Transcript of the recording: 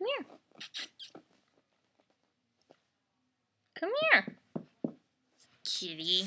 Come here. Come here. Kitty.